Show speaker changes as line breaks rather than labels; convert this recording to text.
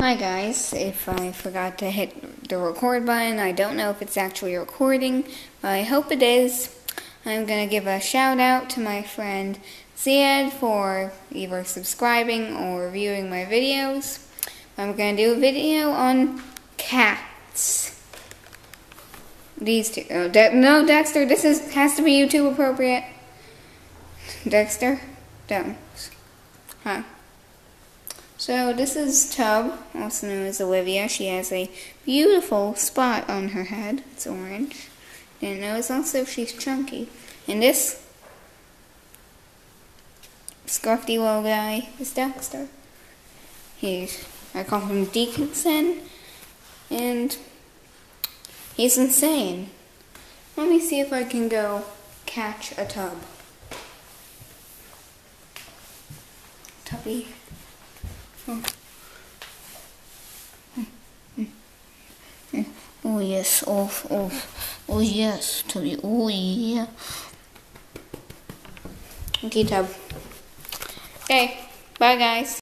Hi guys, if I forgot to hit the record button, I don't know if it's actually recording, but I hope it is. I'm to give a shout out to my friend Ziad for either subscribing or viewing my videos. I'm to do a video on cats. These two. Oh, De no, Dexter, this is has to be YouTube appropriate. Dexter, don't. Huh. So this is Tub, also known as Olivia. She has a beautiful spot on her head. It's orange. Didn't notice also she's chunky. And this scruffy little guy is Dexter. He's, I call him Deaconson, and he's insane. Let me see if I can go catch a tub. Tubby. Oh. yes, oh, oh, oh yes, Tubby, oh yeah. Okay. Okay, bye guys.